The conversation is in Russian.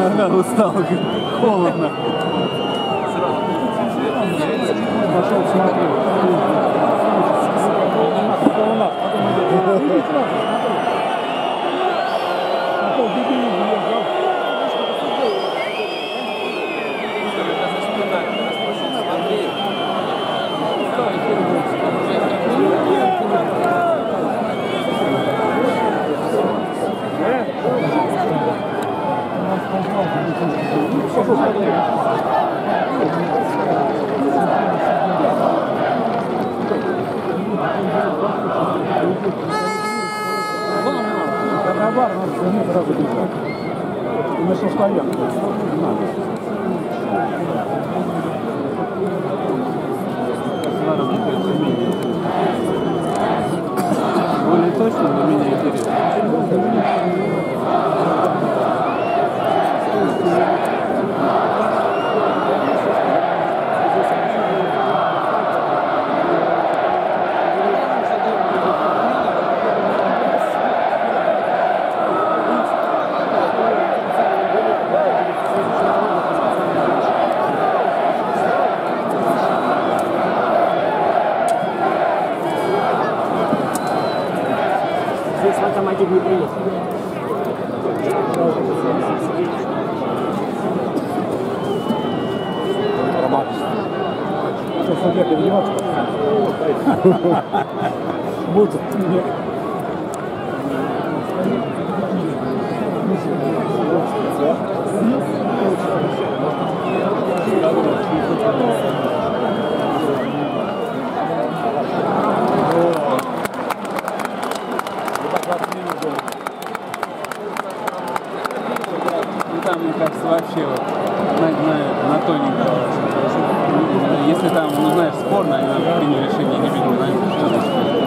Иногда устал, холодно. Пошел, смотрю. Карнавар надо звонить сразу бежать. И на состоянку. Надо. Более точно, но менее интересно. Здесь локомотив не приехал. Что, судья, переодеваться? Будет. Мне кажется, вообще вот на, на, на тоненького. Если там, ну знаешь, спорно, они приняли решение не знаешь, что